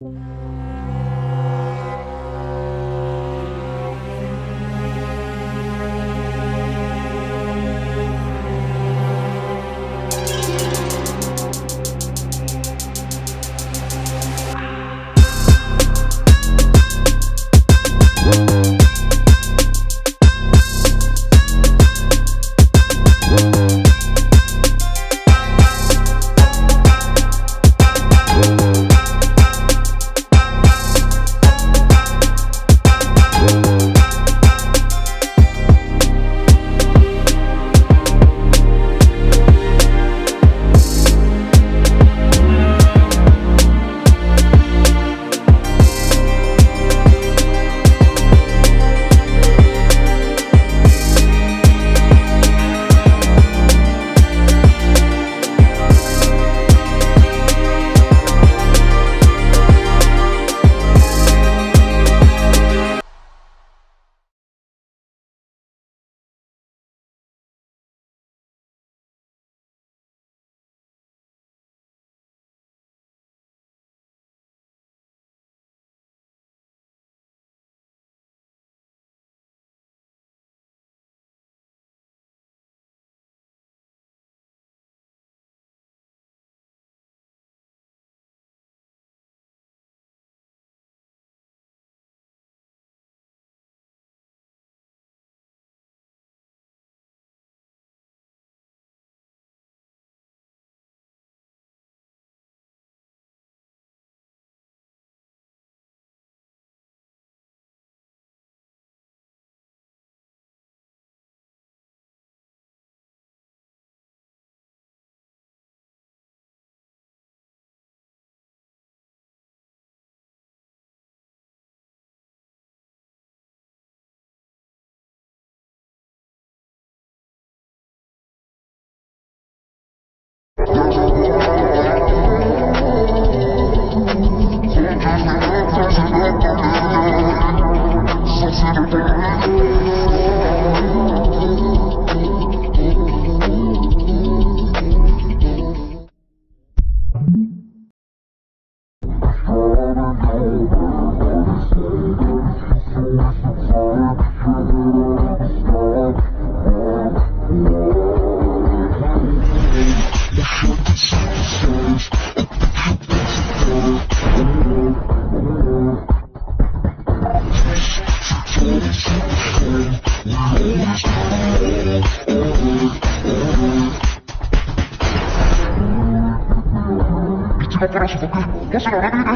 Música شروع رہا ہے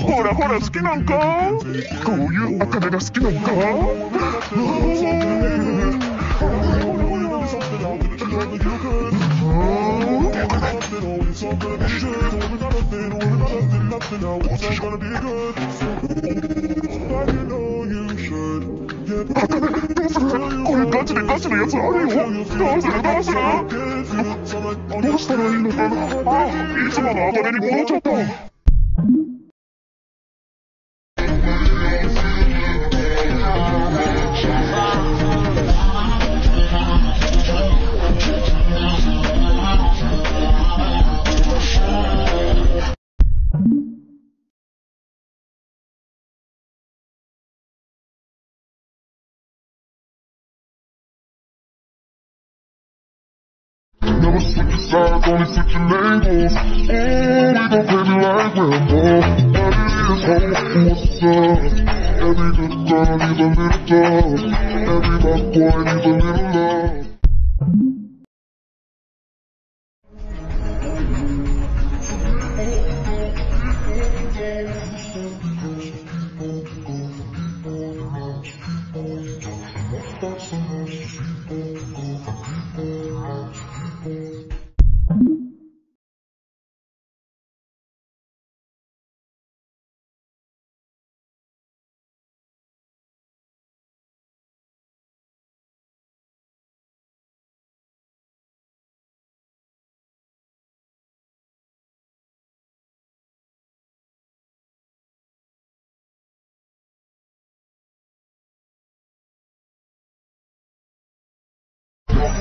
ほらほら好きなんかこういう茜が好きなんか বাবা তাড়াতাড়ি পৌঁছো labels. Pick sides, only put your labels. Oh, we gon' play me like Rambo. Body is whole, what's up? Every good girl needs a little love. Every bad boy needs a little love.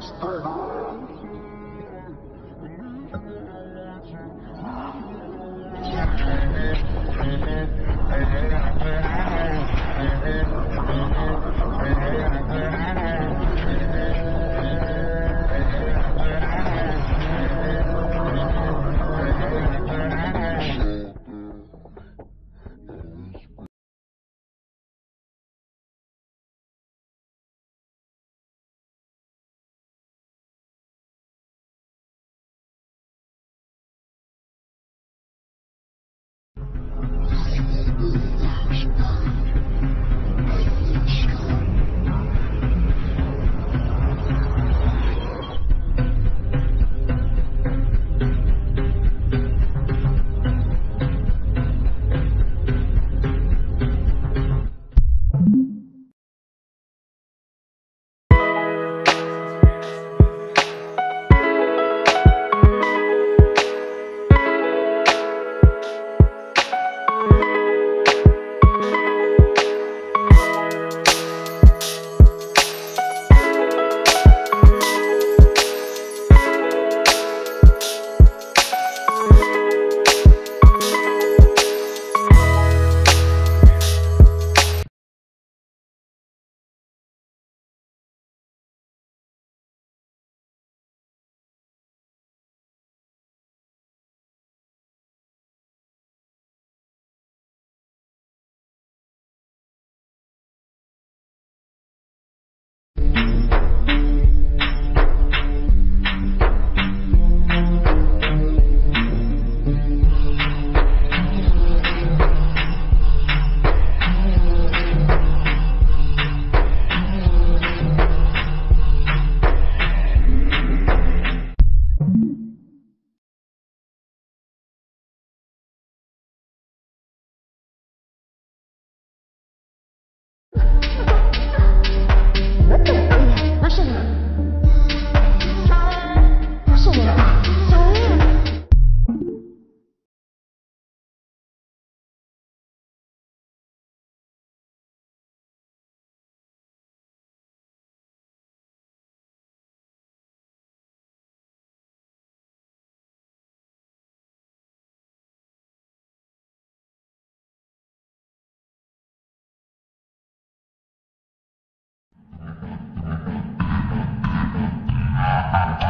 Spurgeon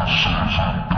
闪闪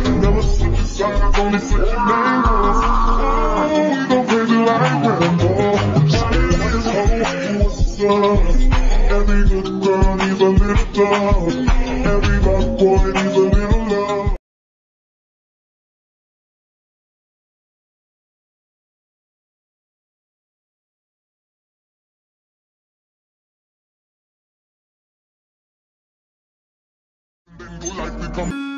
Never switch sides, only switch angles. Every good girl needs a little love. Every bad boy needs a little love. Then your life become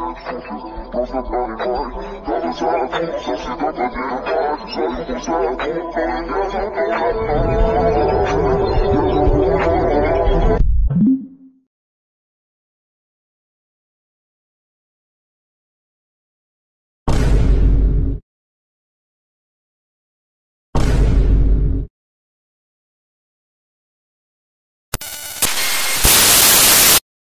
Thank you.